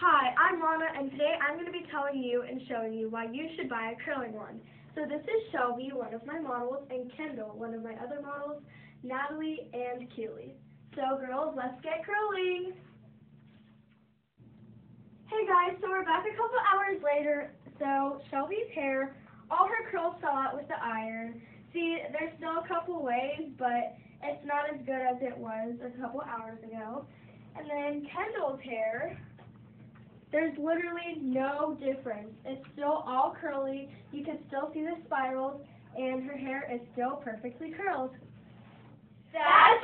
Hi, I'm Lana, and today I'm going to be telling you and showing you why you should buy a curling wand. So this is Shelby, one of my models, and Kendall, one of my other models, Natalie and Keely. So girls, let's get curling! Hey guys, so we're back a couple hours later. So Shelby's hair, all her curls fell out with the iron. See, there's still a couple waves, but it's not as good as it was a couple hours ago. And then Kendall's hair, there's literally no difference. It's still all curly. You can still see the spirals, and her hair is still perfectly curled. That's